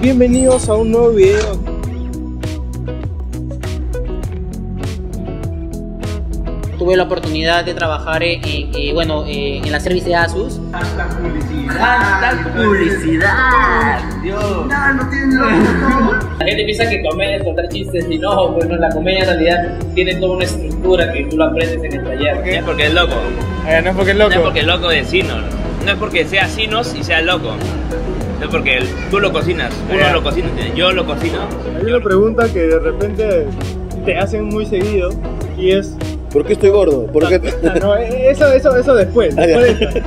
Bienvenidos a un nuevo video. Tuve la oportunidad de trabajar en, en- eh, bueno, eh, en la service de Asus. ¡Hashtag publicidad! Dios. No, no tienen La gente piensa que comedia es contar chistes y no, bueno, la comedia en realidad tiene toda una estructura que tú lo aprendes en el taller. No es porque es loco. Ah, no es porque es No loco. es porque es loco de Sinos. No es porque sea Sinos y sea loco. Es porque el- tú lo cocinas. Uno Ya. lo cocina. Yo lo cocino. Hay una pregunta que de repente te hacen muy seguido y es. ¿Por qué estoy gordo? ¿Por qué? Ah, no, eso, eso, eso después. Ah, después.